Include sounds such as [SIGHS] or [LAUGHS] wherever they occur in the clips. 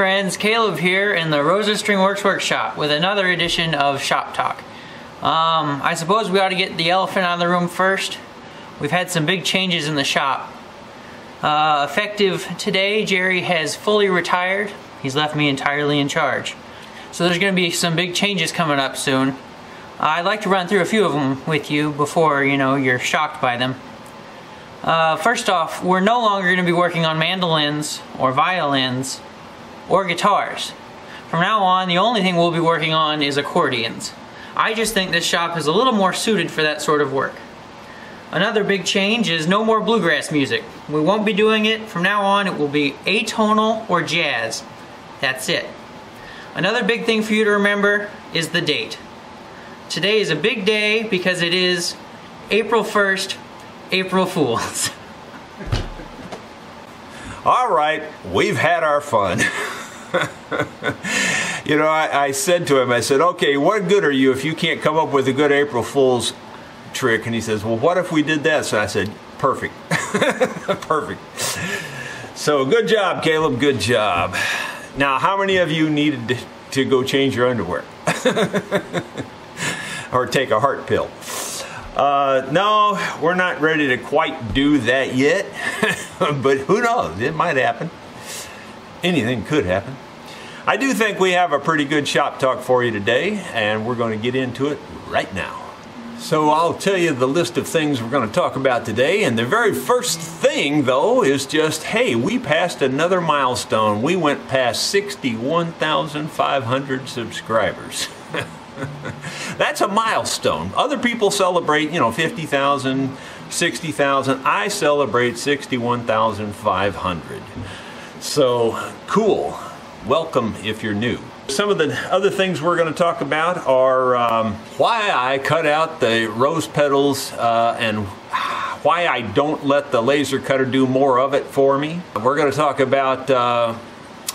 friends, Caleb here in the Rosa String Works Workshop with another edition of Shop Talk. Um, I suppose we ought to get the elephant out of the room first. We've had some big changes in the shop. Uh, effective today, Jerry has fully retired. He's left me entirely in charge. So there's going to be some big changes coming up soon. I'd like to run through a few of them with you before, you know, you're shocked by them. Uh, first off, we're no longer going to be working on mandolins or violins or guitars. From now on, the only thing we'll be working on is accordions. I just think this shop is a little more suited for that sort of work. Another big change is no more bluegrass music. We won't be doing it. From now on, it will be atonal or jazz. That's it. Another big thing for you to remember is the date. Today is a big day because it is April 1st, April Fools. [LAUGHS] All right, we've had our fun. [LAUGHS] you know, I, I, said to him, I said, okay, what good are you if you can't come up with a good April Fool's trick? And he says, well, what if we did that? So I said, perfect. [LAUGHS] perfect. So good job, Caleb, good job. Now, how many of you needed to, go change your underwear? [LAUGHS] or take a heart pill? Uh, no, we're not ready to quite do that yet, [LAUGHS] but who knows? It might happen. Anything could happen. I do think we have a pretty good shop talk for you today, and we're going to get into it right now. So I'll tell you the list of things we're going to talk about today, and the very first thing, though, is just, hey, we passed another milestone. We went past 61,500 subscribers. [LAUGHS] That's a milestone. Other people celebrate, you know, 50,000, 60,000. I celebrate 61,500. So, cool. Welcome if you're new. Some of the other things we're going to talk about are um, why I cut out the rose petals uh, and why I don't let the laser cutter do more of it for me. We're going to talk about uh,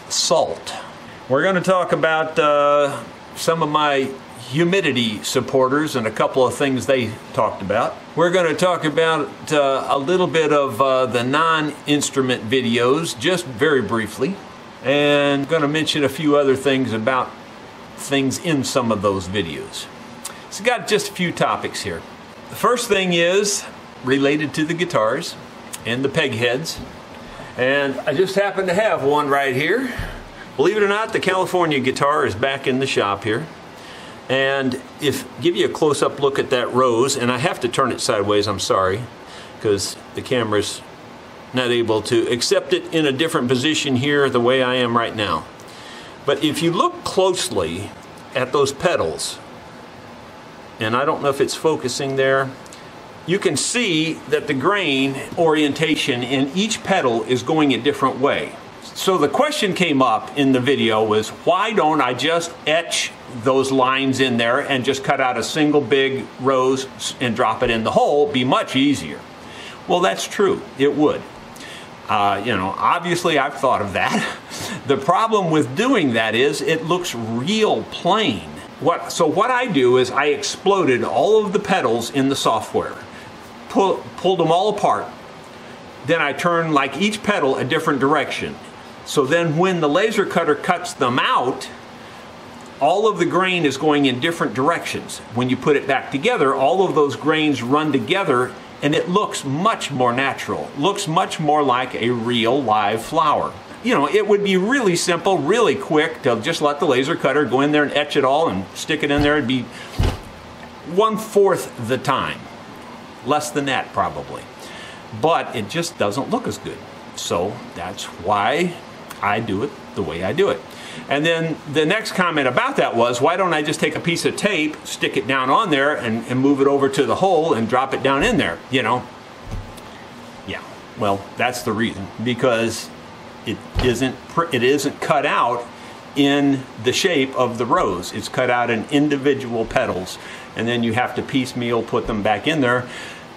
salt. We're going to talk about uh, some of my humidity supporters and a couple of things they talked about. We're going to talk about uh, a little bit of uh, the non-instrument videos, just very briefly, and I'm going to mention a few other things about things in some of those videos. So got just a few topics here. The first thing is related to the guitars and the peg heads. And I just happen to have one right here. Believe it or not, the California guitar is back in the shop here. And if give you a close-up look at that rose, and I have to turn it sideways, I'm sorry, because the camera's not able to accept it in a different position here the way I am right now. But if you look closely at those petals, and I don't know if it's focusing there, you can see that the grain orientation in each petal is going a different way. So the question came up in the video was why don't I just etch those lines in there and just cut out a single big rose and drop it in the hole be much easier. Well, that's true. It would. Uh, you know, obviously I've thought of that. [LAUGHS] the problem with doing that is it looks real plain. What, so what I do is I exploded all of the petals in the software, pull, pulled them all apart. Then I turn like each petal a different direction. So then when the laser cutter cuts them out, all of the grain is going in different directions. When you put it back together, all of those grains run together and it looks much more natural, looks much more like a real live flower. You know, it would be really simple, really quick to just let the laser cutter go in there and etch it all and stick it in there. It'd be one-fourth the time. Less than that, probably. But it just doesn't look as good. So that's why I do it the way I do it. And then the next comment about that was, why don't I just take a piece of tape, stick it down on there, and, and move it over to the hole and drop it down in there, you know? Yeah, well, that's the reason. Because it isn't, it isn't cut out in the shape of the rose. It's cut out in individual petals. And then you have to piecemeal put them back in there.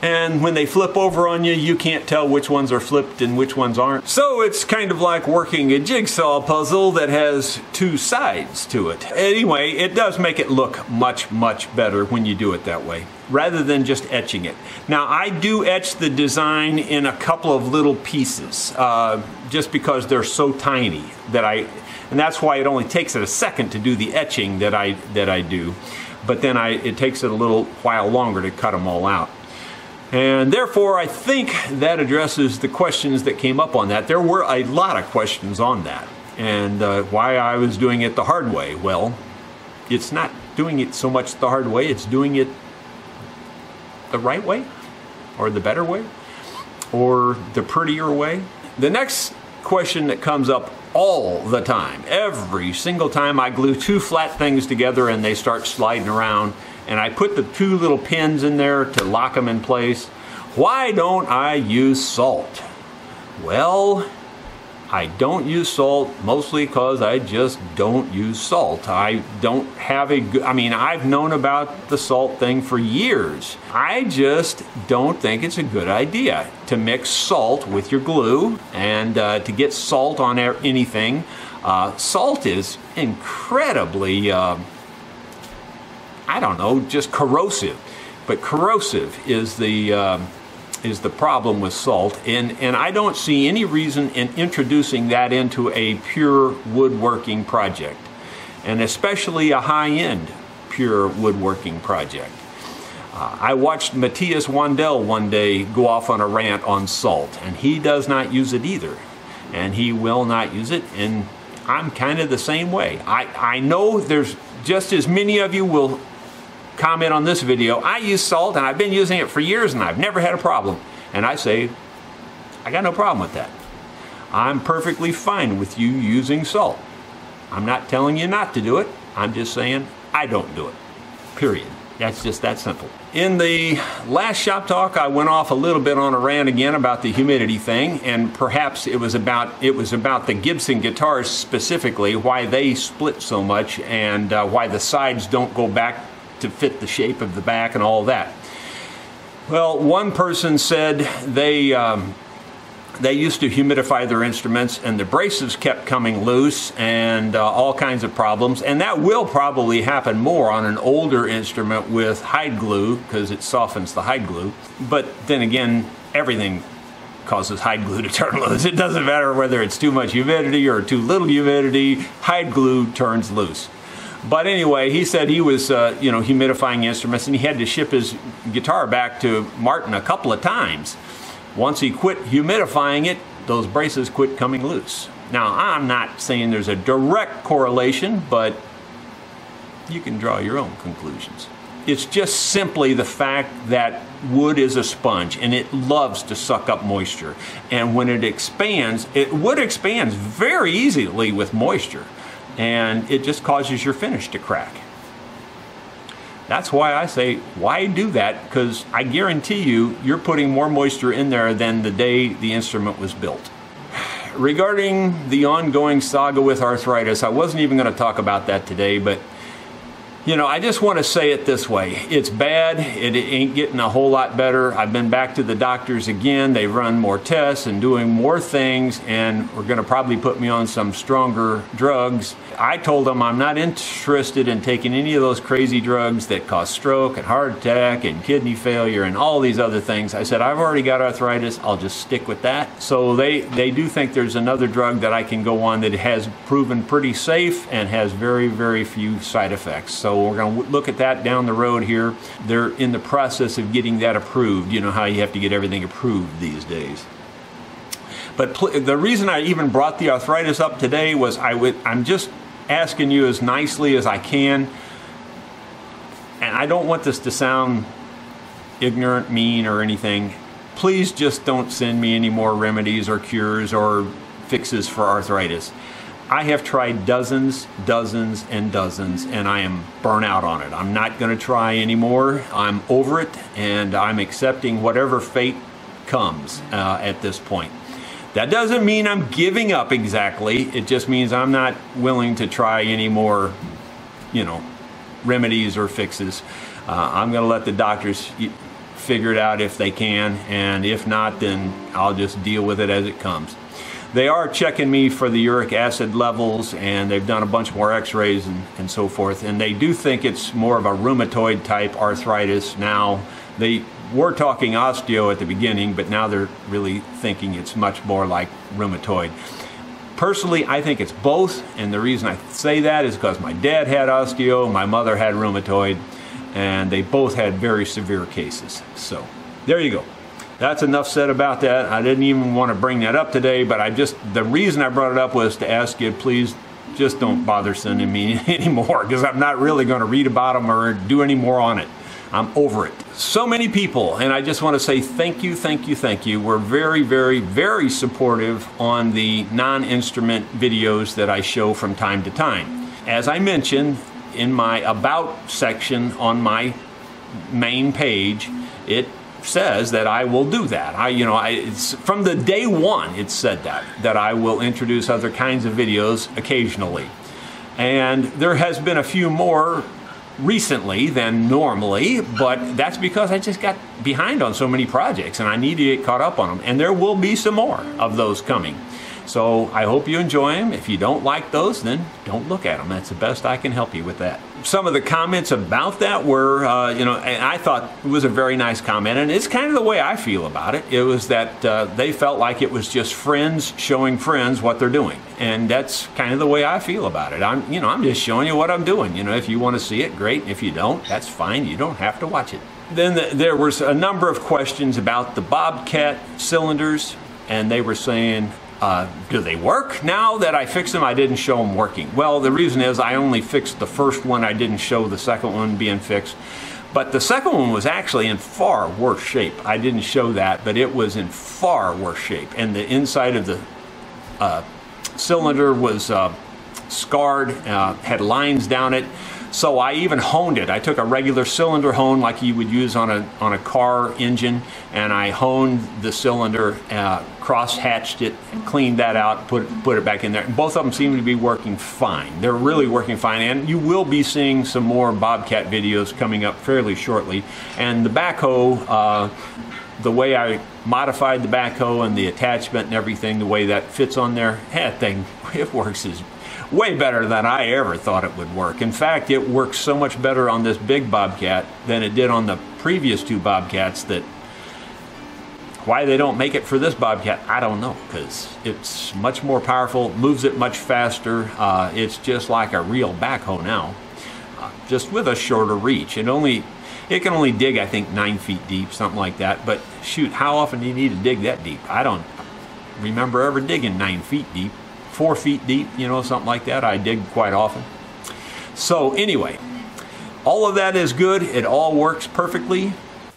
And when they flip over on you, you can't tell which ones are flipped and which ones aren't. So it's kind of like working a jigsaw puzzle that has two sides to it. Anyway, it does make it look much, much better when you do it that way, rather than just etching it. Now, I do etch the design in a couple of little pieces, uh, just because they're so tiny that I, and that's why it only takes it a second to do the etching that I, that I do. But then I, it takes it a little while longer to cut them all out. And therefore, I think that addresses the questions that came up on that. There were a lot of questions on that. And uh, why I was doing it the hard way. Well, it's not doing it so much the hard way, it's doing it the right way, or the better way, or the prettier way. The next question that comes up all the time, every single time I glue two flat things together and they start sliding around, and I put the two little pins in there to lock them in place. Why don't I use salt? Well, I don't use salt mostly because I just don't use salt. I don't have a good, I mean, I've known about the salt thing for years. I just don't think it's a good idea to mix salt with your glue and uh, to get salt on anything. Uh, salt is incredibly. Uh, I don't know, just corrosive. But corrosive is the uh, is the problem with salt, and and I don't see any reason in introducing that into a pure woodworking project, and especially a high-end pure woodworking project. Uh, I watched Matthias Wandel one day go off on a rant on salt, and he does not use it either, and he will not use it, and I'm kind of the same way. I, I know there's just as many of you will comment on this video, I use salt and I've been using it for years and I've never had a problem. And I say, I got no problem with that. I'm perfectly fine with you using salt. I'm not telling you not to do it. I'm just saying I don't do it. Period. That's just that simple. In the last shop talk, I went off a little bit on a rant again about the humidity thing, and perhaps it was about it was about the Gibson guitars specifically, why they split so much, and uh, why the sides don't go back to fit the shape of the back and all that. Well, one person said they um, they used to humidify their instruments and the braces kept coming loose and uh, all kinds of problems. And that will probably happen more on an older instrument with hide glue because it softens the hide glue. But then again, everything causes hide glue to [LAUGHS] turn loose. It doesn't matter whether it's too much humidity or too little humidity, hide glue turns loose. But anyway, he said he was, uh, you know, humidifying instruments and he had to ship his guitar back to Martin a couple of times. Once he quit humidifying it, those braces quit coming loose. Now, I'm not saying there's a direct correlation, but you can draw your own conclusions. It's just simply the fact that wood is a sponge and it loves to suck up moisture. And when it expands, it wood expands very easily with moisture and it just causes your finish to crack. That's why I say, why do that? Because I guarantee you, you're putting more moisture in there than the day the instrument was built. [SIGHS] Regarding the ongoing saga with arthritis, I wasn't even going to talk about that today, but you know, I just want to say it this way. It's bad. It ain't getting a whole lot better. I've been back to the doctors again. They've run more tests and doing more things, and we're going to probably put me on some stronger drugs. I told them I'm not interested in taking any of those crazy drugs that cause stroke and heart attack and kidney failure and all these other things. I said, I've already got arthritis. I'll just stick with that. So they, they do think there's another drug that I can go on that has proven pretty safe and has very, very few side effects. So we're going to look at that down the road here. They're in the process of getting that approved. You know how you have to get everything approved these days. But the reason I even brought the arthritis up today was I'm just asking you as nicely as I can. And I don't want this to sound ignorant, mean, or anything. Please just don't send me any more remedies or cures or fixes for arthritis. I have tried dozens, dozens, and dozens, and I am burnt out on it. I'm not going to try anymore. I'm over it, and I'm accepting whatever fate comes uh, at this point. That doesn't mean I'm giving up exactly. It just means I'm not willing to try any more, you know, remedies or fixes. Uh, I'm going to let the doctors figure it out if they can, and if not, then I'll just deal with it as it comes. They are checking me for the uric acid levels, and they've done a bunch more x-rays and, and so forth, and they do think it's more of a rheumatoid type arthritis now. They were talking osteo at the beginning, but now they're really thinking it's much more like rheumatoid. Personally, I think it's both, and the reason I say that is because my dad had osteo, my mother had rheumatoid, and they both had very severe cases. So, there you go. That's enough said about that. I didn't even want to bring that up today, but I just, the reason I brought it up was to ask you, please just don't bother sending me [LAUGHS] anymore because I'm not really going to read about them or do any more on it. I'm over it. So many people, and I just want to say thank you, thank you, thank you. We're very, very, very supportive on the non instrument videos that I show from time to time. As I mentioned in my About section on my main page, it says that I will do that. I, you know, I, it's from the day one it said that that I will introduce other kinds of videos occasionally, and there has been a few more recently than normally, but that's because I just got behind on so many projects and I need to get caught up on them. And there will be some more of those coming. So I hope you enjoy them. If you don't like those, then don't look at them. That's the best I can help you with that. Some of the comments about that were, uh, you know, and I thought it was a very nice comment, and it's kind of the way I feel about it. It was that uh, they felt like it was just friends showing friends what they're doing, and that's kind of the way I feel about it. I'm, you know, I'm just showing you what I'm doing. You know, if you want to see it, great. If you don't, that's fine. You don't have to watch it. Then the, there was a number of questions about the Bobcat cylinders, and they were saying, uh, do they work now that I fixed them? I didn't show them working. Well, the reason is I only fixed the first one. I didn't show the second one being fixed. But the second one was actually in far worse shape. I didn't show that, but it was in far worse shape. And the inside of the uh, cylinder was uh, scarred, uh, had lines down it. So I even honed it. I took a regular cylinder hone like you would use on a, on a car engine and I honed the cylinder, uh, cross hatched it, cleaned that out, put, put it back in there. Both of them seem to be working fine. They're really working fine and you will be seeing some more Bobcat videos coming up fairly shortly. And the backhoe, uh, the way I modified the backhoe and the attachment and everything, the way that fits on there, that thing, [LAUGHS] it works as way better than I ever thought it would work. In fact, it works so much better on this big Bobcat than it did on the previous two Bobcats that why they don't make it for this Bobcat, I don't know, because it's much more powerful, moves it much faster. Uh, it's just like a real backhoe now, uh, just with a shorter reach. It only, it can only dig, I think, nine feet deep, something like that. But shoot, how often do you need to dig that deep? I don't remember ever digging nine feet deep four feet deep, you know, something like that. I dig quite often. So anyway, all of that is good. It all works perfectly.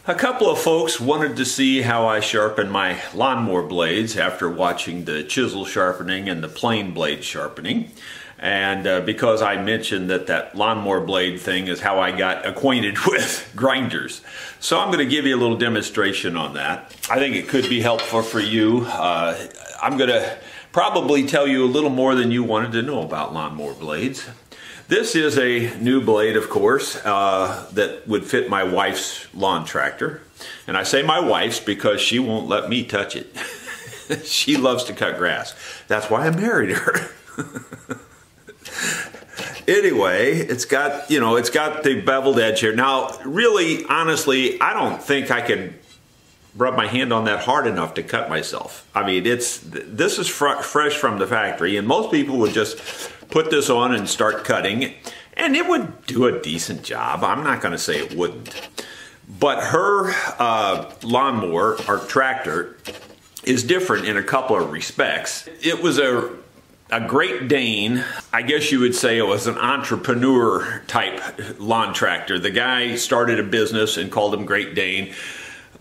A couple of folks wanted to see how I sharpen my lawnmower blades after watching the chisel sharpening and the plane blade sharpening. And uh, because I mentioned that that lawnmower blade thing is how I got acquainted [LAUGHS] with grinders. So I'm going to give you a little demonstration on that. I think it could be helpful for you. Uh, I'm going to probably tell you a little more than you wanted to know about lawnmower blades. This is a new blade, of course, uh, that would fit my wife's lawn tractor. And I say my wife's because she won't let me touch it. [LAUGHS] she loves to cut grass. That's why I married her. [LAUGHS] anyway, it's got, you know, it's got the beveled edge here. Now, really, honestly, I don't think I can rub my hand on that hard enough to cut myself. I mean, it's this is fr fresh from the factory, and most people would just put this on and start cutting, and it would do a decent job. I'm not going to say it wouldn't. But her uh, lawnmower, or tractor, is different in a couple of respects. It was a a Great Dane, I guess you would say it was an entrepreneur type lawn tractor. The guy started a business and called him Great Dane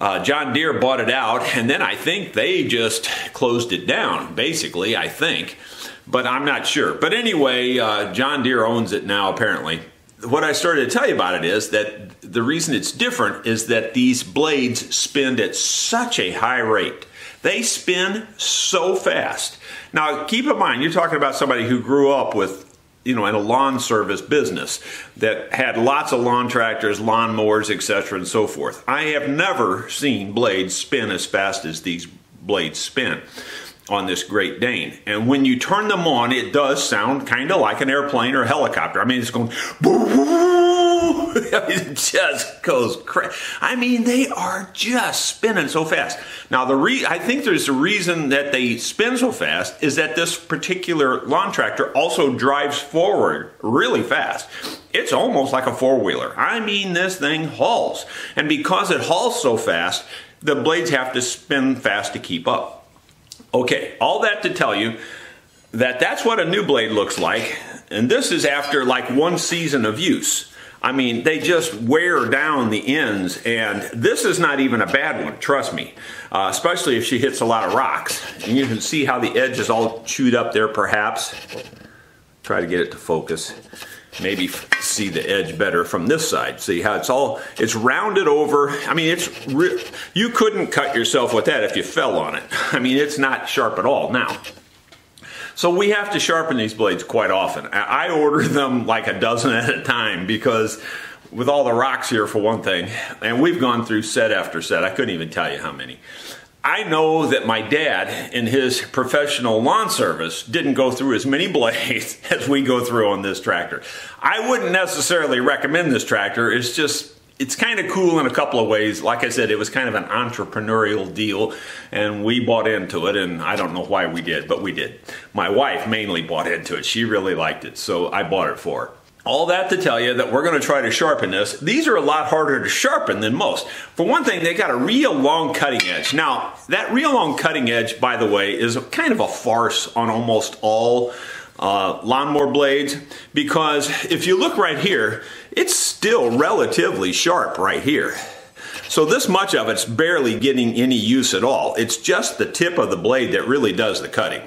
uh, John Deere bought it out, and then I think they just closed it down, basically, I think. But I'm not sure. But anyway, uh, John Deere owns it now, apparently. What I started to tell you about it is that the reason it's different is that these blades spin at such a high rate. They spin so fast. Now, keep in mind, you're talking about somebody who grew up with you know, in a lawn service business that had lots of lawn tractors, lawn mowers, etc., and so forth. I have never seen blades spin as fast as these blades spin on this Great Dane. And when you turn them on, it does sound kind of like an airplane or helicopter. I mean, it's going, [LAUGHS] it just goes crazy. I mean, they are just spinning so fast. Now, the re- I think there's a reason that they spin so fast is that this particular lawn tractor also drives forward really fast. It's almost like a four wheeler. I mean, this thing hauls. And because it hauls so fast, the blades have to spin fast to keep up. Okay, all that to tell you that that's what a new blade looks like. And this is after like one season of use. I mean, they just wear down the ends, and this is not even a bad one, trust me, uh, especially if she hits a lot of rocks. And you can see how the edge is all chewed up there, perhaps. Try to get it to focus maybe see the edge better from this side. See how it's all, it's rounded over. I mean, it's, you couldn't cut yourself with that if you fell on it. [LAUGHS] I mean, it's not sharp at all. Now, so we have to sharpen these blades quite often. I order them like a dozen at a time because with all the rocks here for one thing, and we've gone through set after set. I couldn't even tell you how many. I know that my dad, in his professional lawn service, didn't go through as many [LAUGHS] blades as we go through on this tractor. I wouldn't necessarily recommend this tractor. It's just, it's kind of cool in a couple of ways. Like I said, it was kind of an entrepreneurial deal, and we bought into it, and I don't know why we did, but we did. My wife mainly bought into it. She really liked it, so I bought it for her. All that to tell you that we're going to try to sharpen this. These are a lot harder to sharpen than most. For one thing, they got a real long cutting edge. Now, that real long cutting edge, by the way, is kind of a farce on almost all uh, lawnmower blades because if you look right here, it's still relatively sharp right here. So this much of it's barely getting any use at all. It's just the tip of the blade that really does the cutting.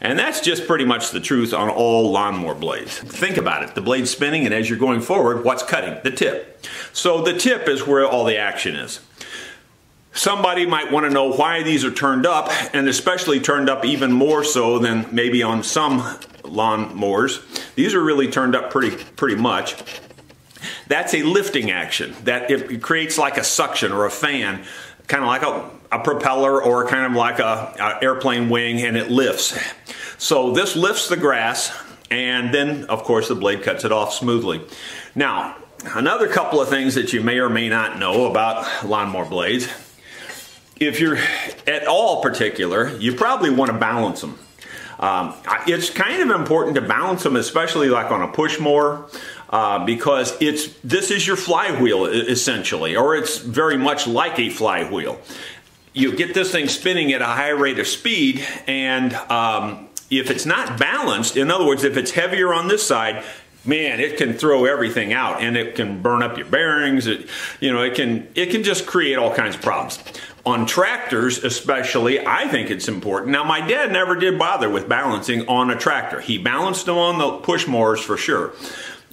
And that's just pretty much the truth on all lawnmower blades. Think about it. The blade's spinning and as you're going forward, what's cutting? The tip. So the tip is where all the action is. Somebody might want to know why these are turned up, and especially turned up even more so than maybe on some lawn mowers. These are really turned up pretty, pretty much. That's a lifting action. That it creates like a suction or a fan, kind of like a, a propeller or kind of like a, a airplane wing, and it lifts. So this lifts the grass, and then of course the blade cuts it off smoothly. Now, another couple of things that you may or may not know about lawnmower blades. If you're at all particular, you probably want to balance them. Um, it's kind of important to balance them, especially like on a push mower, uh, because it's this is your flywheel essentially, or it's very much like a flywheel. You get this thing spinning at a high rate of speed, and um, if it's not balanced, in other words, if it's heavier on this side, man, it can throw everything out and it can burn up your bearings. It, you know, it can it can just create all kinds of problems. On tractors, especially, I think it's important. Now, my dad never did bother with balancing on a tractor. He balanced them on the push mowers for sure.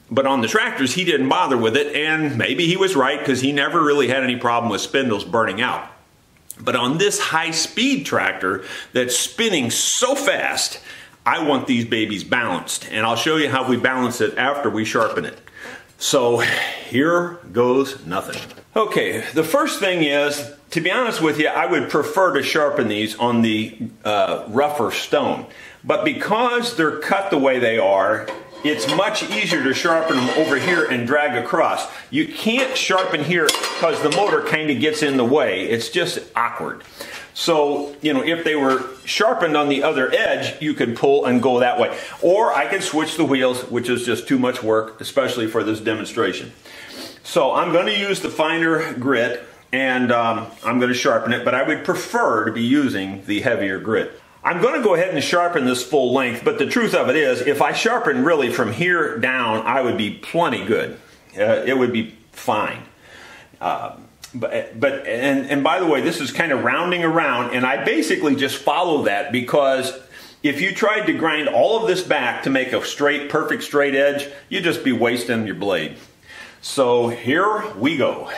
But on the tractors, he didn't bother with it, and maybe he was right because he never really had any problem with spindles burning out. But on this high speed tractor that's spinning so fast, I want these babies balanced, and I'll show you how we balance it after we sharpen it. So here goes nothing. Okay, the first thing is, to be honest with you, I would prefer to sharpen these on the uh, rougher stone. But because they're cut the way they are, it's much easier to sharpen them over here and drag across. You can't sharpen here because the motor kind of gets in the way. It's just awkward. So, you know, if they were sharpened on the other edge, you could pull and go that way. Or I could switch the wheels, which is just too much work, especially for this demonstration. So I'm going to use the finer grit and um, I'm going to sharpen it, but I would prefer to be using the heavier grit. I'm going to go ahead and sharpen this full length, but the truth of it is, if I sharpen really from here down, I would be plenty good. Uh, it would be fine. Uh, but, but and, and by the way, this is kind of rounding around, and I basically just follow that because if you tried to grind all of this back to make a straight, perfect straight edge, you'd just be wasting your blade. So here we go.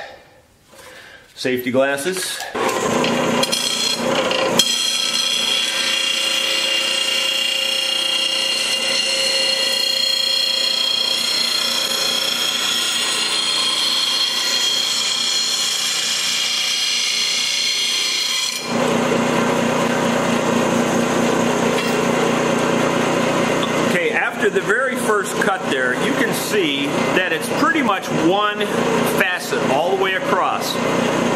Safety glasses. cut there, you can see that it's pretty much one facet all the way across.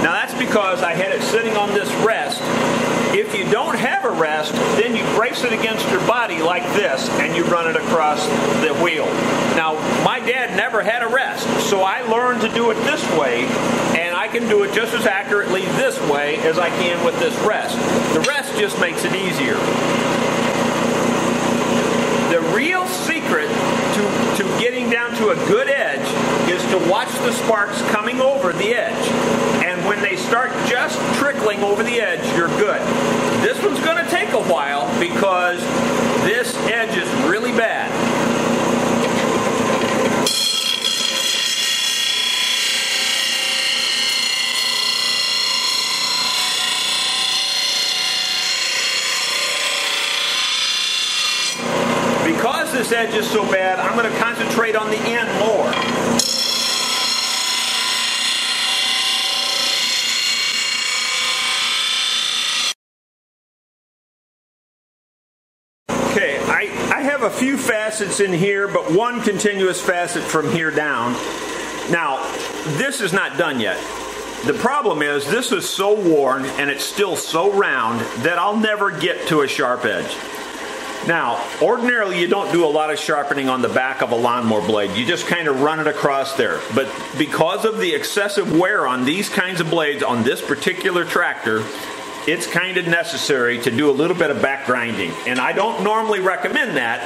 Now that's because I had it sitting on this rest. If you don't have a rest, then you brace it against your body like this and you run it across the wheel. Now, my dad never had a rest, so I learned to do it this way, and I can do it just as accurately this way as I can with this rest. The rest just makes it easier. The real secret to, getting down to a good edge is to watch the sparks coming over the edge. And when they start just trickling over the edge, you're good. This one's going to take a while because this edge is really bad. Because this edge is so bad, I'm going to concentrate on the end more. Okay, I, I have a few facets in here, but one continuous facet from here down. Now, this is not done yet. The problem is this is so worn and it's still so round that I'll never get to a sharp edge. Now, ordinarily you don't do a lot of sharpening on the back of a lawnmower blade. You just kind of run it across there. But because of the excessive wear on these kinds of blades on this particular tractor, it's kind of necessary to do a little bit of back grinding. And I don't normally recommend that.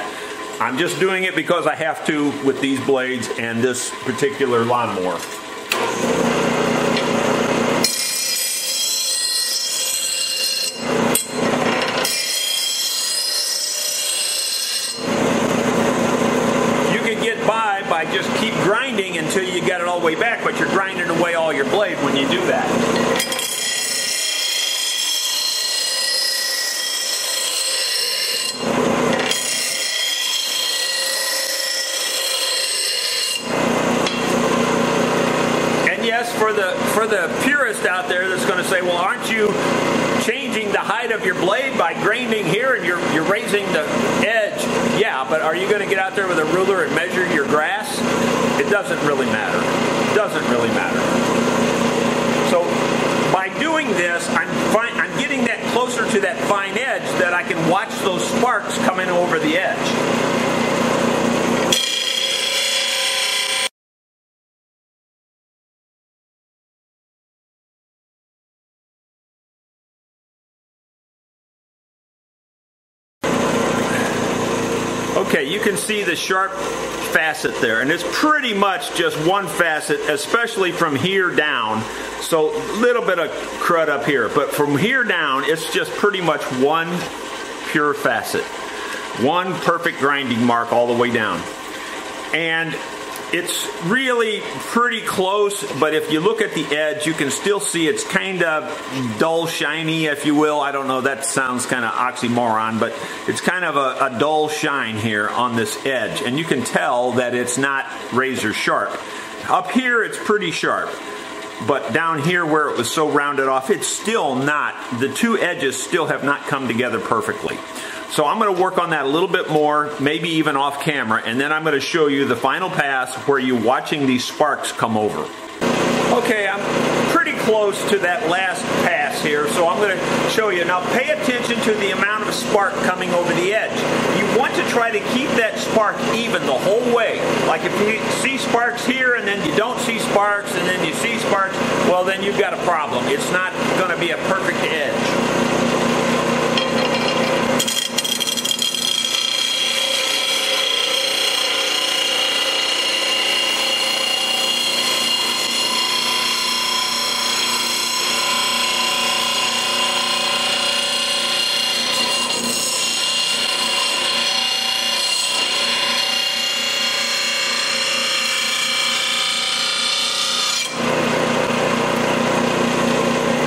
I'm just doing it because I have to with these blades and this particular lawnmower. You could get by just keep grinding until you get it all the way back, but you're grinding away all your blade when you do that. And yes, for the for the purist out there that's going to say, "Well, aren't you changing the height of your blade by grinding here and you're you're raising the edge?" Yeah, but are you going to get out there with a ruler and measure your grass? It doesn't really matter. It doesn't really matter. So by doing this, I'm fine, I'm getting that closer to that fine edge that I can watch those sparks coming over the edge. Okay, you can see the sharp facet there, and it's pretty much just one facet, especially from here down. So a little bit of crud up here, but from here down, it's just pretty much one pure facet. One perfect grinding mark all the way down. And it's really pretty close, but if you look at the edge, you can still see it's kind of dull, shiny, if you will. I don't know, that sounds kind of oxymoron, but it's kind of a, a dull shine here on this edge. And you can tell that it's not razor sharp. Up here, it's pretty sharp. But down here where it was so rounded off, it's still not, the two edges still have not come together perfectly. So I'm going to work on that a little bit more, maybe even off camera, and then I'm going to show you the final pass where you're watching these sparks come over. Okay, I'm pretty close to that last pass here, so I'm going to show you. Now pay attention to the amount of spark coming over the edge. You want to try to keep that spark even the whole way. Like if you see sparks here and then you don't see sparks and then you see sparks, well then you've got a problem. It's not going to be a perfect edge.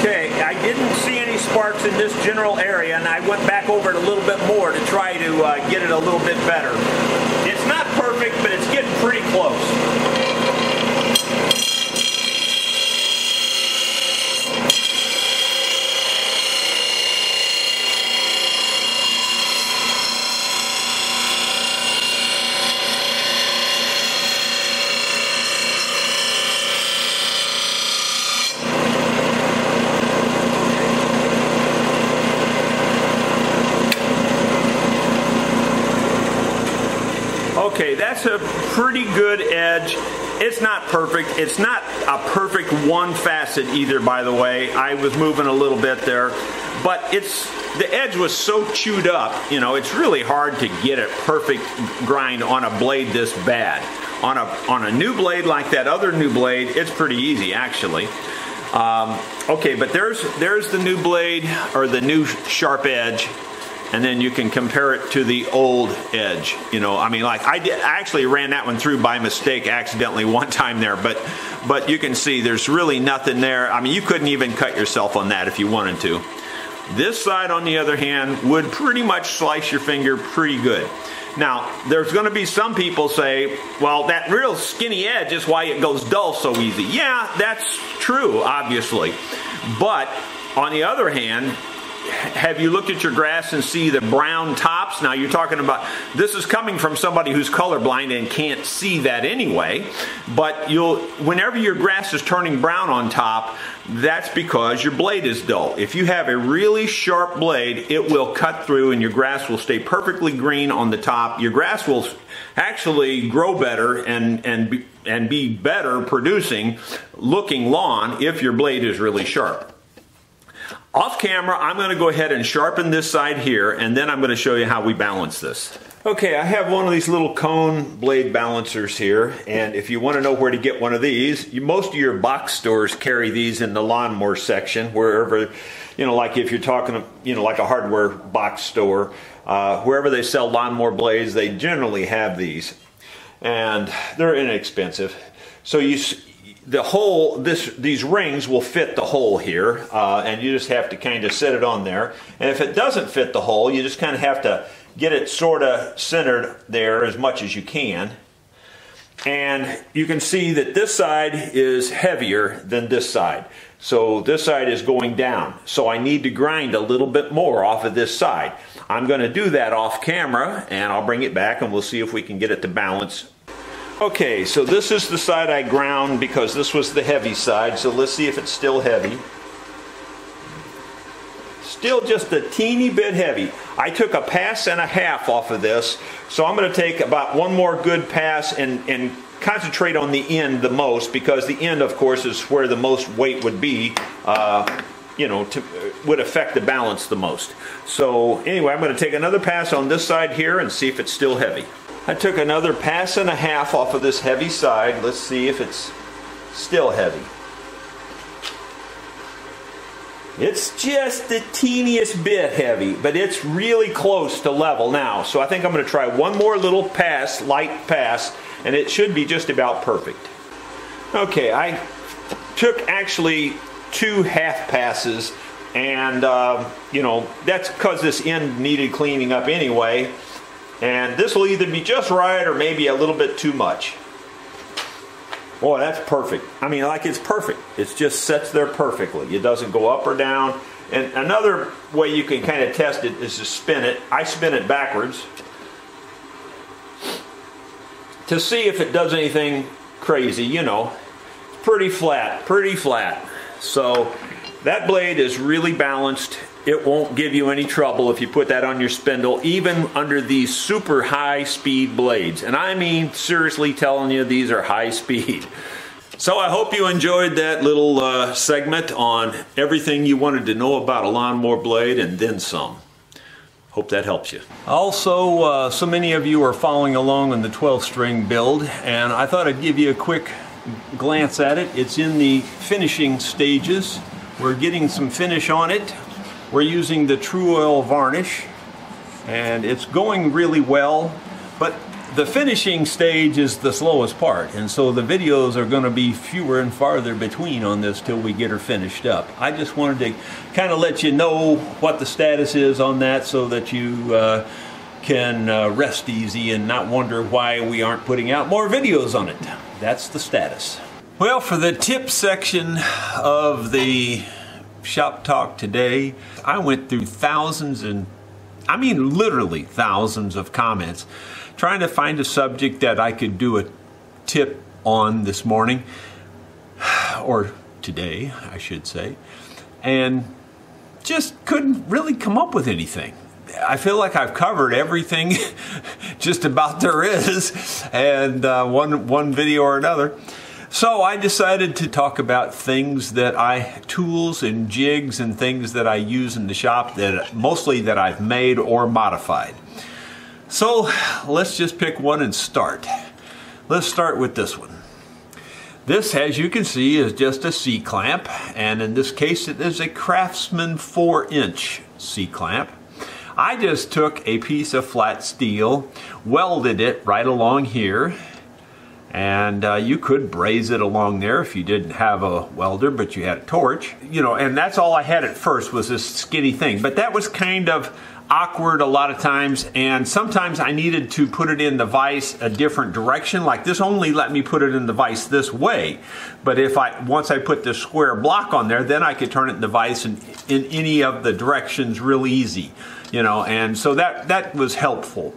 Okay, I didn't see any sparks in this general area, and I went back over it a little bit more to try to uh, get it a little bit better. It's not perfect, but it's getting pretty close. That's a pretty good edge. It's not perfect. It's not a perfect one facet either, by the way. I was moving a little bit there. But it's the edge was so chewed up, you know, it's really hard to get a perfect grind on a blade this bad. On a, on a new blade like that other new blade, it's pretty easy actually. Um, okay, but there's, there's the new blade or the new sharp edge and then you can compare it to the old edge. You know, I mean, like I did, I actually ran that one through by mistake, accidentally [LAUGHS] one time there, but but you can see there's really nothing there. I mean, you couldn't even cut yourself on that if you wanted to. This side, on the other hand, would pretty much slice your finger pretty good. Now, there's going to be some people say, well, that real skinny edge is why it goes dull so easy. Yeah, that's true, obviously. But on the other hand, have you looked at your grass and see the brown tops? Now you're talking about this is coming from somebody who's colorblind and can't see that anyway. But you'll whenever your grass is turning brown on top, that's because your blade is dull. If you have a really sharp blade, it will cut through and your grass will stay perfectly green on the top. Your grass will actually grow better and and be, and be better producing looking lawn if your blade is really sharp. Off camera, I'm going to go ahead and sharpen this side here, and then I'm going to show you how we balance this. Okay, I have one of these little cone blade balancers here, and if you want to know where to get one of these, you, most of your box stores carry these in the lawnmower section, wherever, you know, like if you're talking, you know, like a hardware box store, uh, wherever they sell lawnmower blades, they generally have these, and they're inexpensive. So you the hole, this, these rings will fit the hole here, uh, and you just have to kind of set it on there. And if it doesn't fit the hole, you just kind of have to get it sort of centered there as much as you can. And you can see that this side is heavier than this side. So this side is going down. So I need to grind a little bit more off of this side. I'm going to do that off camera and I'll bring it back and we'll see if we can get it to balance Okay, so this is the side I ground because this was the heavy side. So let's see if it's still heavy. Still just a teeny bit heavy. I took a pass and a half off of this. So I'm going to take about one more good pass and, and concentrate on the end the most because the end, of course, is where the most weight would be. Uh, you know, to, would affect the balance the most. So anyway, I'm going to take another pass on this side here and see if it's still heavy. I took another pass and a half off of this heavy side. Let's see if it's still heavy. It's just the teeniest bit heavy, but it's really close to level now. So I think I'm going to try one more little pass, light pass, and it should be just about perfect. Okay, I took actually two half passes, and uh, you know, that's because this end needed cleaning up anyway. And this will either be just right or maybe a little bit too much. Boy, that's perfect. I mean, like it's perfect. It just sets there perfectly. It doesn't go up or down. And another way you can kind of test it is to spin it. I spin it backwards to see if it does anything crazy, you know. Pretty flat, pretty flat. So that blade is really balanced it won't give you any trouble if you put that on your spindle, even under these super high speed blades. And I mean, seriously telling you, these are high speed. [LAUGHS] So I hope you enjoyed that little uh, segment on everything you wanted to know about a lawnmower blade and then some. Hope that helps you. Also, uh, so many of you are following along on the 12 string build, and I thought I'd give you a quick glance at it. It's in the finishing stages. We're getting some finish on it. We're using the Tru-Oil varnish and it's going really well, but the finishing stage is the slowest part and so the videos are going to be fewer and farther between on this till we get her finished up. I just wanted to kind of let you know what the status is on that so that you uh, can uh, rest easy and not wonder why we aren't putting out more videos on it. That's the status. Well, for the tip section of the Shop Talk today, I went through thousands and I mean literally thousands of comments trying to find a subject that I could do a tip on this morning [SIGHS] or today, I should say, and just couldn't really come up with anything. I feel like I've covered everything [LAUGHS] just about there is, and uh, one one video or another. So I decided to talk about things that I, tools and jigs and things that I use in the shop that mostly that I've made or modified. So let's just pick one and start. Let's start with this one. This, as you can see, is just a C-clamp, and in this case it is a Craftsman 4-inch C-clamp. I just took a piece of flat steel, welded it right along here, and uh, you could braze it along there if you didn't have a welder but you had a torch you know and that's all I had at first was this skinny thing. But that was kind of awkward a lot of times and sometimes I needed to put it in the vise a different direction like this only let me put it in the vise this way. But if I once I put this square block on there then I could turn it in the vise in, in any of the directions real easy you know and so that that was helpful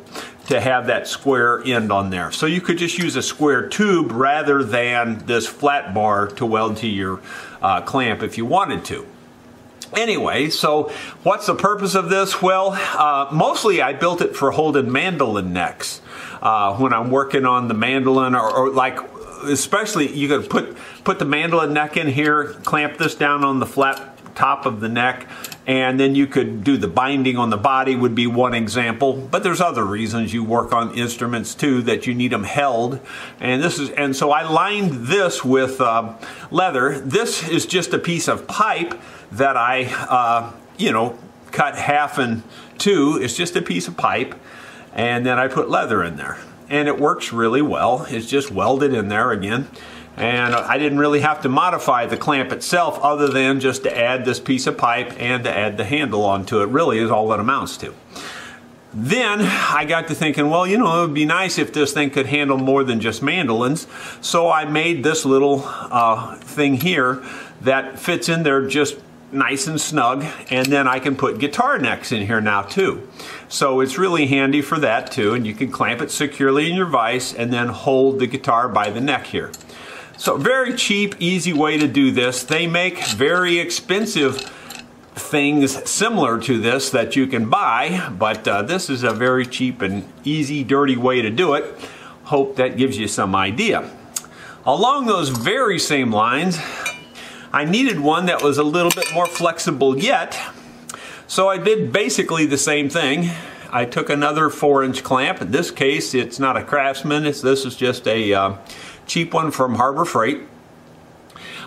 to have that square end on there. So you could just use a square tube rather than this flat bar to weld to your uh, clamp if you wanted to. Anyway, so what's the purpose of this? Well, uh, mostly I built it for holding mandolin necks. Uh, when I'm working on the mandolin or, or like especially you could put put the mandolin neck in here, clamp this down on the flat top of the neck and then you could do the binding on the body would be one example but there's other reasons you work on instruments too that you need them held. And this is and so I lined this with uh, leather. This is just a piece of pipe that I uh, you know cut half in two. It's just a piece of pipe and then I put leather in there. And it works really well. It's just welded in there again and I didn't really have to modify the clamp itself other than just to add this piece of pipe and to add the handle onto it really is all that amounts to. Then I got to thinking, well, you know, it would be nice if this thing could handle more than just mandolins. So I made this little uh, thing here that fits in there just nice and snug. And then I can put guitar necks in here now too. So it's really handy for that too. And you can clamp it securely in your vise and then hold the guitar by the neck here. So very cheap, easy way to do this. They make very expensive things similar to this that you can buy, but uh, this is a very cheap and easy, dirty way to do it. Hope that gives you some idea. Along those very same lines, I needed one that was a little bit more flexible yet, so I did basically the same thing. I took another 4-inch clamp. In this case, it's not a Craftsman. It's, this is just a uh, cheap one from Harbor Freight.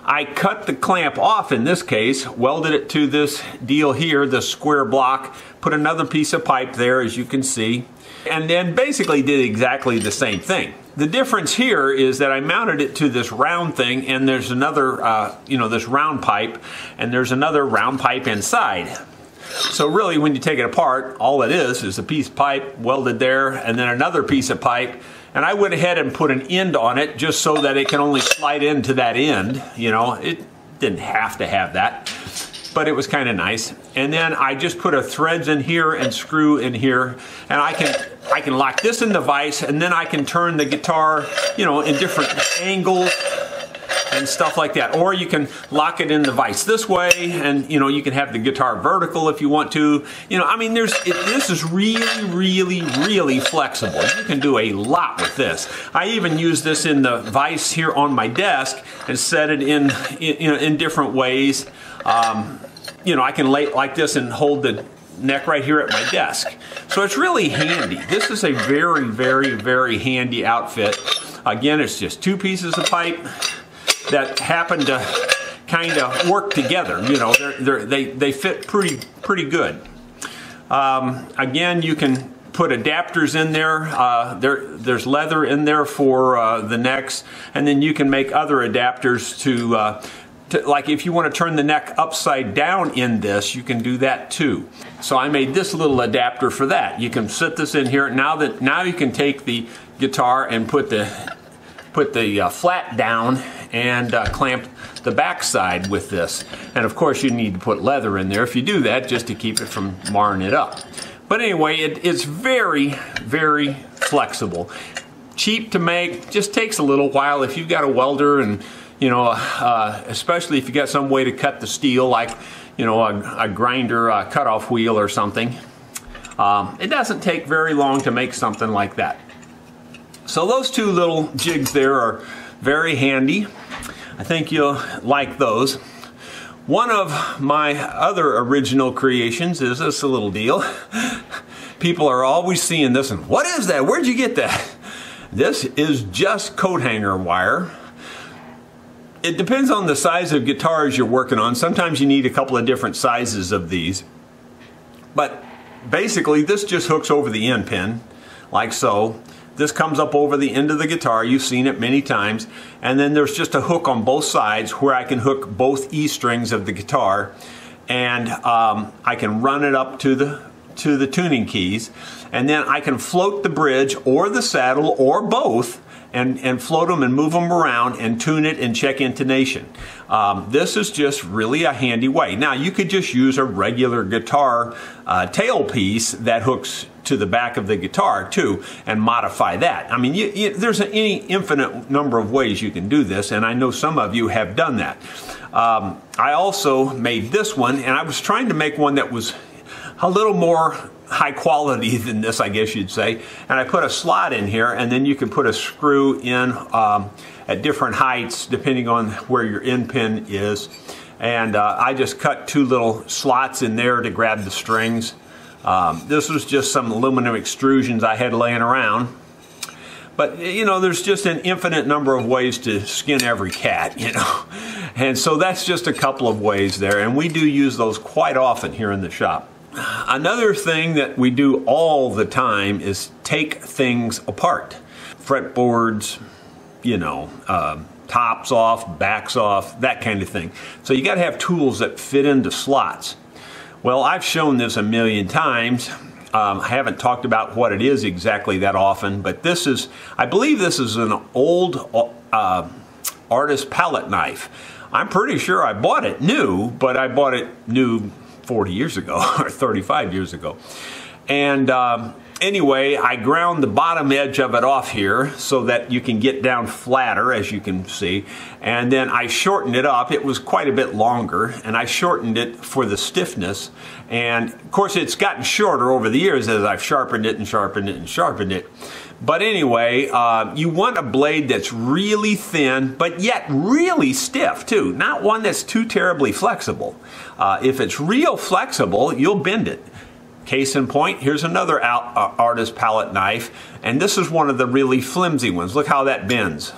I cut the clamp off in this case, welded it to this deal here, the square block, put another piece of pipe there as you can see, and then basically did exactly the same thing. The difference here is that I mounted it to this round thing and there's another, uh, you know, this round pipe and there's another round pipe inside. So really when you take it apart, all it is is a piece of pipe welded there and then another piece of pipe and I went ahead and put an end on it just so that it can only slide into that end. You know, it didn't have to have that, but it was kind of nice. And then I just put a threads in here and screw in here, and I can I can lock this in the vise, and then I can turn the guitar, you know, in different angles and stuff like that. Or you can lock it in the vise this way and you know you can have the guitar vertical if you want to. You know, I mean there's it, this is really really really flexible. You can do a lot with this. I even use this in the vise here on my desk and set it in, you know in different ways. Um, you know, I can lay it like this and hold the neck right here at my desk. So it's really handy. This is a very, very, very handy outfit. Again, it's just two pieces of pipe, that happen to kind of work together. You know, they're, they're, they they fit pretty pretty good. Um, again, you can put adapters in there. Uh, there there's leather in there for uh, the necks, and then you can make other adapters to. Uh, to, like if you want to turn the neck upside down in this, you can do that too. So I made this little adapter for that. You can sit this in here. Now that now you can take the guitar and put the put the uh, flat down and uh, clamp the backside with this. And of course you need to put leather in there if you do that just to keep it from marring it up. But anyway, it, it's very, very flexible. Cheap to make, just takes a little while if you've got a welder and you know, uh, especially if you got some way to cut the steel like, you know, a, a grinder uh, cutoff wheel or something. Um, it doesn't take very long to make something like that. So those two little jigs there are very handy. I think you'll like those. One of my other original creations is this little deal. [LAUGHS] People are always seeing this and what is that? Where'd you get that? This is just coat hanger wire it depends on the size of guitars you're working on. Sometimes you need a couple of different sizes of these. But basically, this just hooks over the end pin, like so. This comes up over the end of the guitar. You've seen it many times. And then there's just a hook on both sides where I can hook both E strings of the guitar. And um, I can run it up to the to the tuning keys. And then I can float the bridge or the saddle or both and, and float them and move them around and tune it and check intonation. Um, this is just really a handy way. Now you could just use a regular guitar uh, tailpiece that hooks to the back of the guitar too and modify that. I mean, you, you, there's any infinite number of ways you can do this, and I know some of you have done that. Um, I also made this one, and I was trying to make one that was a little more high quality [LAUGHS] than this, I guess you'd say. And I put a slot in here, and then you can put a screw in um, at different heights depending on where your end pin is. And uh, I just cut two little slots in there to grab the strings. Um, this was just some aluminum extrusions I had laying around. But, you know, there's just an infinite number of ways to skin every cat, [LAUGHS] you know. And so that's just a couple of ways there. And we do use those quite often here in the shop. Another thing that we do all the time is take things apart. Fretboards, you know, uh, tops off, backs off, that kind of thing. So you got to have tools that fit into slots. Well, I've shown this a million times. Um, I haven't talked about what it is exactly that often, but this is, I believe this is an old uh, artist palette knife. I'm pretty sure I bought it new, but I bought it new 40 years ago [LAUGHS] or 35 years ago. And um, anyway, I ground the bottom edge of it off here so that you can get down flatter, as you can see. And then I shortened it up. It was quite a bit longer, and I shortened it for the stiffness. And of course, it's gotten shorter over the years as I've sharpened it and sharpened it and sharpened it. But anyway, uh, you want a blade that's really thin, but yet really stiff too. Not one that's too terribly flexible. Uh, if it's real flexible, you'll bend it. Case in point, here's another uh, artist palette knife, and this is one of the really flimsy ones. Look how that bends.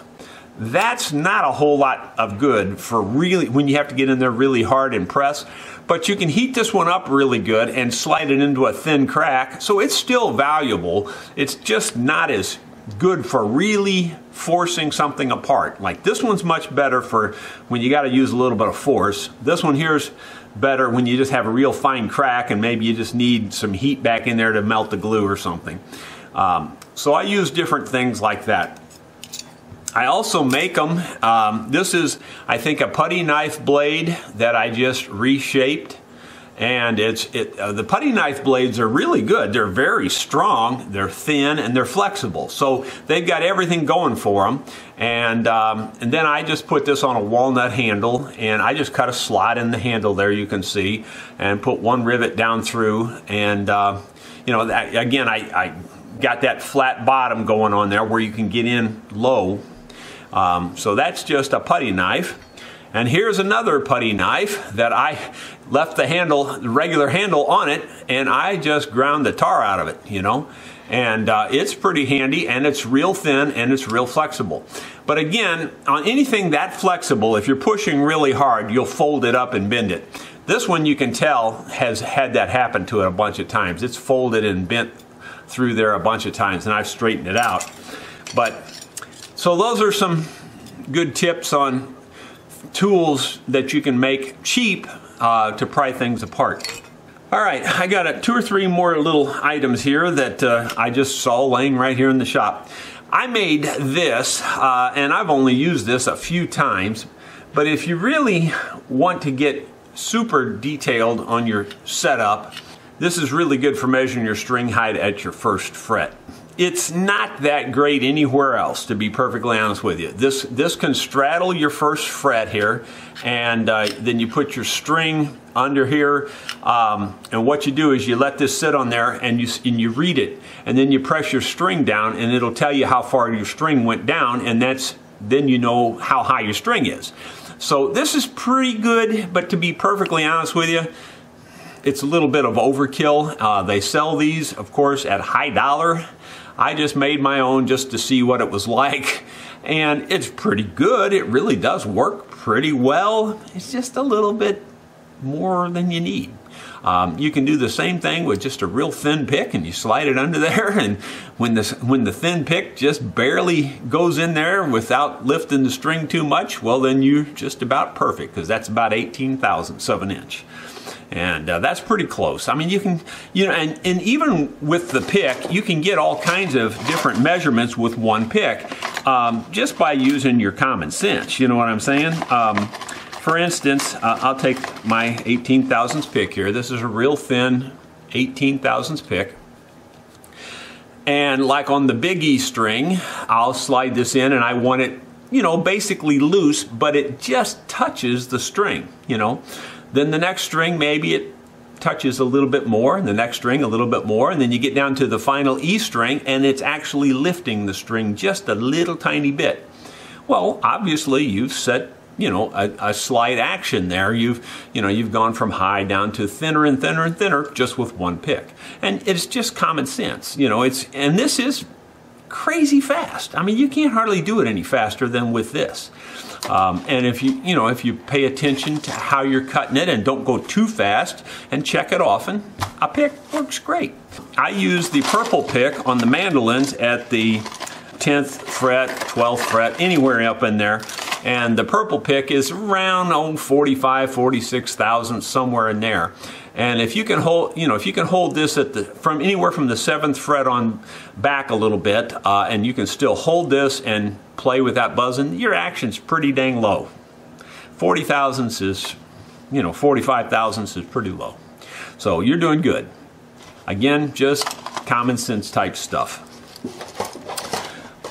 That's not a whole lot of good for really, when you have to get in there really hard and press but you can heat this one up really good and slide it into a thin crack. So it's still valuable. It's just not as good for really forcing something apart. Like this one's much better for when you got to use a little bit of force. This one here's better when you just have a real fine crack and maybe you just need some heat back in there to melt the glue or something. Um, so I use different things like that. I also make them. Um, this is, I think, a putty knife blade that I just reshaped. And it's it, uh, the putty knife blades are really good. They're very strong, they're thin, and they're flexible. So they've got everything going for them. And, um, and then I just put this on a walnut handle, and I just cut a slot in the handle there, you can see, and put one rivet down through. And, uh, you know, that, again, I, I got that flat bottom going on there where you can get in low um, so that's just a putty knife. And here's another putty knife that I left the handle, the regular handle on it, and I just ground the tar out of it, you know. And uh, it's pretty handy, and it's real thin, and it's real flexible. But again, on anything that flexible, if you're pushing really hard, you'll fold it up and bend it. This one, you can tell, has had that happen to it a bunch of times. It's folded and bent through there a bunch of times, and I've straightened it out. But so those are some good tips on tools that you can make cheap uh, to pry things apart. All right, I got a, two or three more little items here that uh, I just saw laying right here in the shop. I made this, uh, and I've only used this a few times, but if you really want to get super detailed on your setup, this is really good for measuring your string height at your first fret it's not that great anywhere else, to be perfectly honest with you. This this can straddle your first fret here, and uh, then you put your string under here, um, and what you do is you let this sit on there, and you and you read it, and then you press your string down, and it'll tell you how far your string went down, and that's then you know how high your string is. So this is pretty good, but to be perfectly honest with you, it's a little bit of overkill. Uh, they sell these, of course, at high dollar. I just made my own just to see what it was like. And it's pretty good. It really does work pretty well. It's just a little bit more than you need. Um, you can do the same thing with just a real thin pick and you slide it under [LAUGHS] there and when the, when the thin pick just barely goes in there without lifting the string too much, well then you're just about perfect because that's about 18 thousandths of an inch and uh, that's pretty close. I mean, you can, you know, and, and even with the pick, you can get all kinds of different measurements with one pick um, just by using your common sense. You know what I'm saying? Um, for instance, uh, I'll take my 18 thousandths pick here. This is a real thin 18 thousandths pick. And like on the Big E string, I'll slide this in and I want it, you know, basically loose, but it just touches the string, you know. Then the next string, maybe it touches a little bit more, and the next string a little bit more, and then you get down to the final E string, and it's actually lifting the string just a little tiny bit. Well, obviously you've set you know a, a, slight action there. You've you know you've gone from high down to thinner and thinner and thinner just with one pick. And it's just common sense you know it's and this is crazy fast. I mean you can't hardly do it any faster than with this um, and if you, you know, if you pay attention to how you're cutting it and don't go too fast and check it often, a pick works great. I use the purple pick on the mandolins at the 10th fret, 12th fret, anywhere up in there. And the purple pick is around oh, 45, 46,000, somewhere in there. And if you can hold, you know, if you can hold this at the from anywhere from the seventh fret on back a little bit, uh, and you can still hold this and play with that buzzing, your action's pretty dang low. 40 thousandths is, you know, 45 thousandths is pretty low. So you're doing good. Again, just common sense type stuff.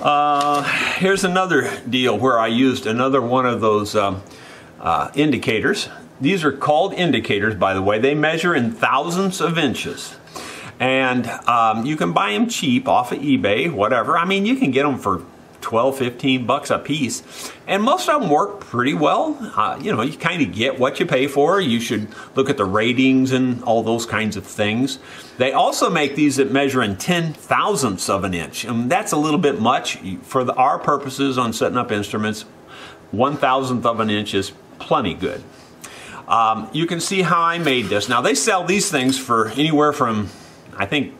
Uh, here's another deal where I used another one of those um, uh, indicators. These are called indicators, by the way. They measure in thousands of inches. And um, you can buy them cheap off of eBay, whatever. I mean, you can get them for 12, 15 bucks a piece. And most of them work pretty well. Uh, you know, you kind of get what you pay for. You should look at the ratings and all those kinds of things. They also make these that measure in 10 thousandths of an inch. And that's a little bit much. For the, our purposes on setting up instruments, one thousandth of an inch is plenty good. Um, you can see how I made this. Now they sell these things for anywhere from, I think,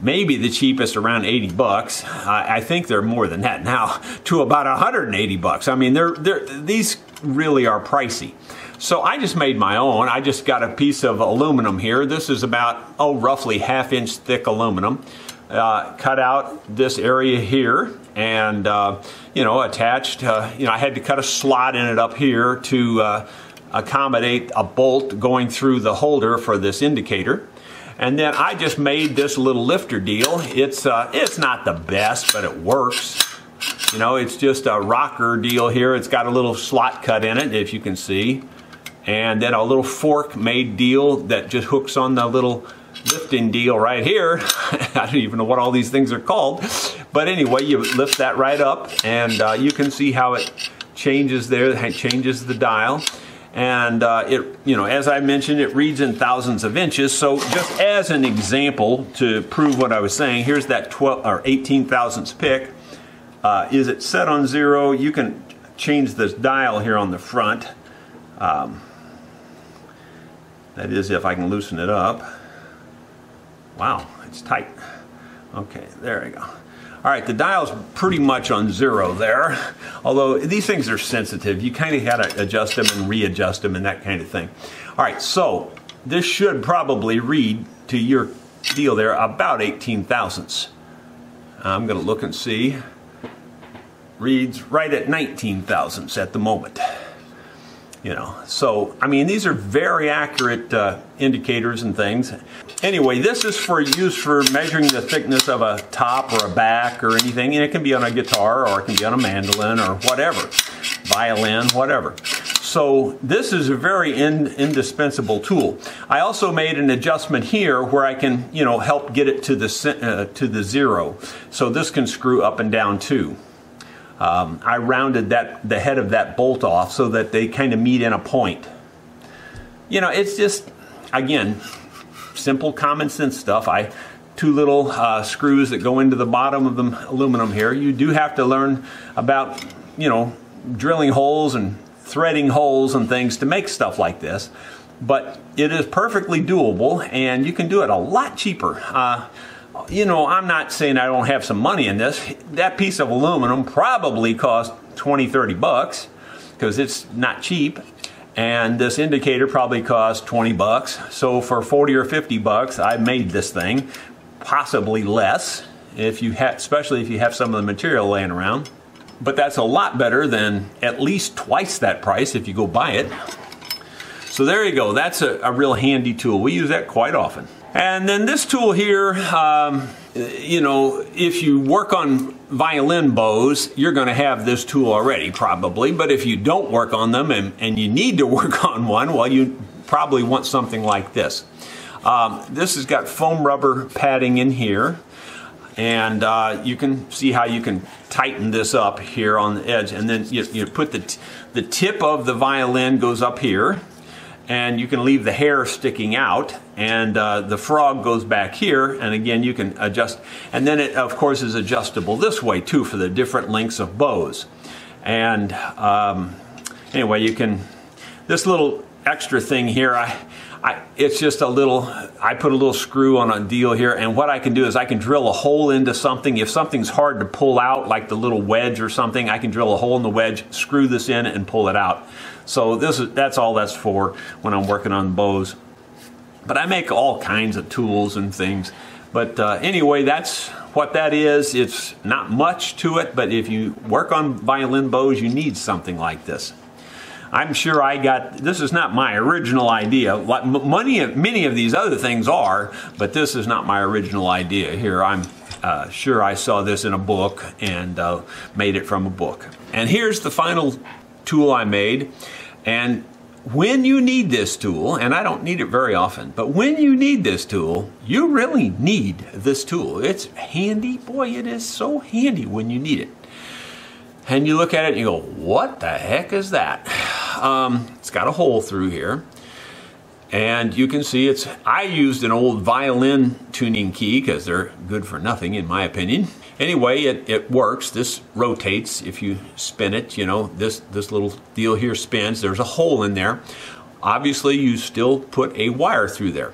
maybe the cheapest around 80 bucks. I, I think they're more than that now, [LAUGHS] to about 180 bucks. I mean, they're, they're, these really are pricey. So I just made my own. I just got a piece of aluminum here. This is about, oh, roughly half inch thick aluminum. Uh, cut out this area here and, uh, you know, attached, uh, you know, I had to cut a slot in it up here to uh, accommodate a bolt going through the holder for this indicator. And then I just made this little lifter deal. It's, uh, it's not the best, but it works. You know, it's just a rocker deal here. It's got a little slot cut in it, if you can see. And then a little fork made deal that just hooks on the little lifting deal right here. [LAUGHS] I don't even know what all these things are called. But anyway, you lift that right up and uh, you can see how it changes there, it changes the dial and uh, it you know as I mentioned it reads in thousands of inches. So just as an example to prove what I was saying here's that 12 or 18 thousandths pick. Uh, is it set on zero? You can change this dial here on the front. Um, that is if I can loosen it up. Wow it's tight. Okay there we go all right, the dial's pretty much on zero there, although these things are sensitive. You kind of got to adjust them and readjust them and that kind of thing. All right, so this should probably read to your deal there about 18 thousandths. I'm going to look and see. Reads right at 19 thousandths at the moment. You know. So, I mean, these are very accurate uh, indicators and things. Anyway, this is for use for measuring the thickness of a top or a back or anything, and it can be on a guitar or it can be on a mandolin or whatever, violin, whatever. So this is a very in, indispensable tool. I also made an adjustment here where I can, you know, help get it to the uh, to the zero. So this can screw up and down too. Um, I rounded that the head of that bolt off so that they kind of meet in a point. You know, it's just again simple common sense stuff. I two little uh, screws that go into the bottom of the aluminum here. You do have to learn about you know drilling holes and threading holes and things to make stuff like this. But it is perfectly doable, and you can do it a lot cheaper. Uh, you know, I'm not saying I don't have some money in this. That piece of aluminum probably cost 20, 30 bucks because it's not cheap. And this indicator probably cost 20 bucks. So for 40 or 50 bucks, I made this thing, possibly less, if you have, especially if you have some of the material laying around. But that's a lot better than at least twice that price if you go buy it. So there you go. That's a, a real handy tool. We use that quite often. And then this tool here, um, you know, if you work on violin bows, you're going to have this tool already, probably. But if you don't work on them and, and you need to [LAUGHS] work on one, well, you probably want something like this. Um, this has got foam rubber padding in here. And uh, you can see how you can tighten this up here on the edge. And then you, you put the, the tip of the violin goes up here and you can leave the hair sticking out and uh, the frog goes back here and again you can adjust and then it of course is adjustable this way too for the different lengths of bows. And um, anyway you can this little extra thing here I, I it's just a little I put a little screw on a deal here and what I can do is I can drill a hole into something. If something's hard to pull out like the little wedge or something I can drill a hole in the wedge screw this in and pull it out. So this is that's all that's for when I'm working on bows. But I make all kinds of tools and things. But uh, anyway, that's what that is. It's not much to it, but if you work on violin bows, you need something like this. I'm sure I got this is not my original idea. Many of, many of these other things are, but this is not my original idea. Here, I'm uh, sure I saw this in a book and uh, made it from a book. And here's the final tool I made. And when you need this tool, and I don't need it very often, but when you need this tool, you really need this tool. It's handy. Boy, it is so handy when you need it. And you look at it and you go, what the heck is that? Um, it's got a hole through here and you can see it's I used an old violin tuning key because they're good for nothing in my opinion anyway it, it works. This rotates. If you spin it you know this this little deal here spins. There's a hole in there. Obviously you still put a wire through there.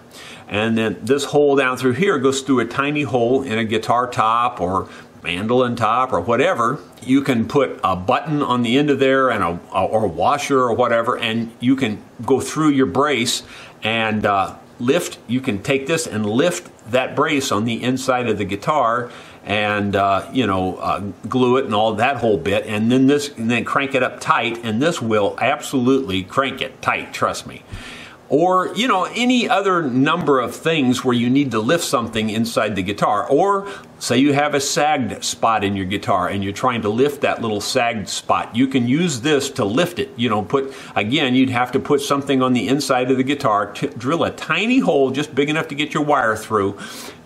And then this hole down through here goes through a tiny hole in a guitar top or mandolin top or whatever, you can put a button on the end of there and a, a or a washer or whatever, and you can go through your brace and uh, lift. You can take this and lift that brace on the inside of the guitar and uh, you know uh, glue it and all that whole bit, and then this and then crank it up tight, and this will absolutely crank it tight. Trust me or you know any other number of things where you need to lift something inside the guitar or say you have a sagged spot in your guitar and you're trying to lift that little sagged spot you can use this to lift it you know put again you'd have to put something on the inside of the guitar to drill a tiny hole just big enough to get your wire through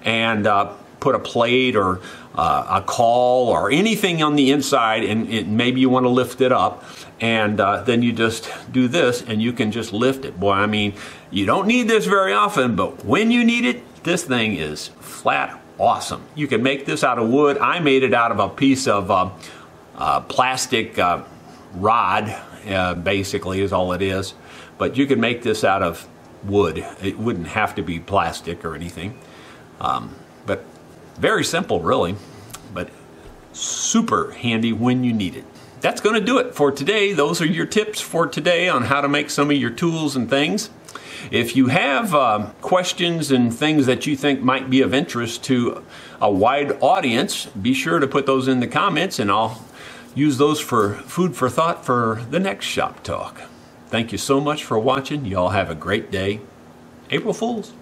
and uh, put a plate or uh, a caul or anything on the inside and it, maybe you want to lift it up and uh, then you just do this and you can just lift it. Boy, I mean, you don't need this very often, but when you need it, this thing is flat awesome. You can make this out of wood. I made it out of a piece of uh, uh, plastic uh, rod, uh, basically, is all it is. But you can make this out of wood. It wouldn't have to be plastic or anything. Um, but very simple, really, but super handy when you need it that's going to do it for today. Those are your tips for today on how to make some of your tools and things. If you have uh, questions and things that you think might be of interest to a wide audience, be sure to put those in the comments and I'll use those for food for thought for the next Shop Talk. Thank you so much for watching. Y'all have a great day. April Fools.